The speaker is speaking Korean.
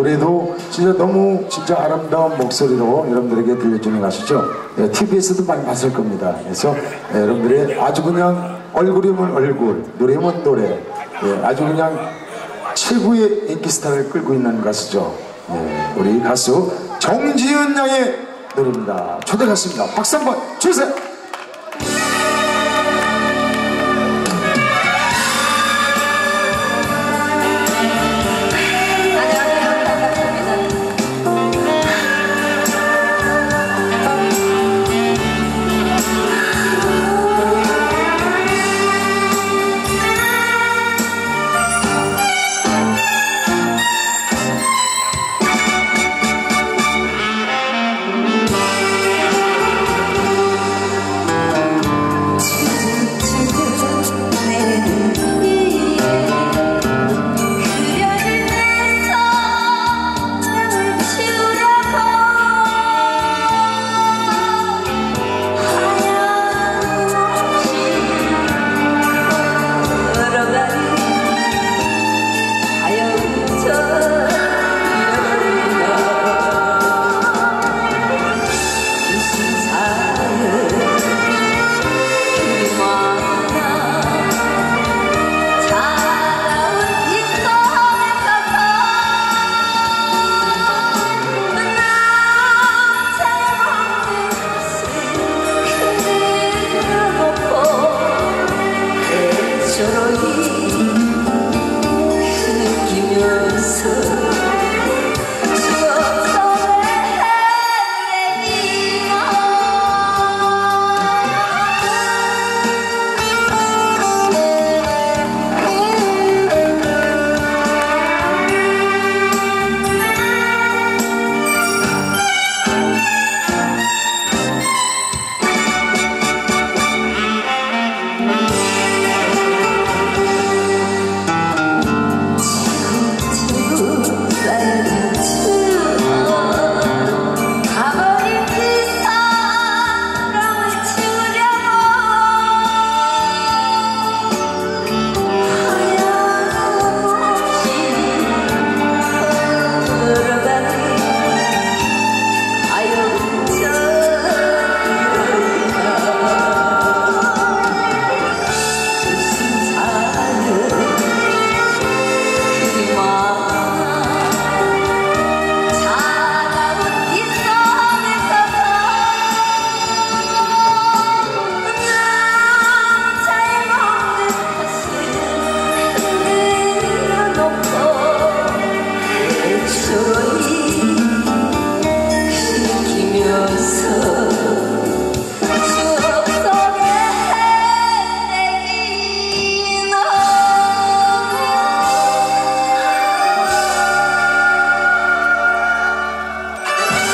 노래도 진짜 너무 진짜 아름다운 목소리로 여러분들에게 들려주는 가수죠. 예, TV에서도 많이 봤을 겁니다. 그래서 예, 여러분들의 아주 그냥 얼굴이면 얼굴, 노래면 노래, 예, 아주 그냥 최고의 인기 스타를 끌고 있는 가수죠. 예, 우리 가수 정지은 양의 노래입니다. 초대 가수입니다. 박수 한번 주세요.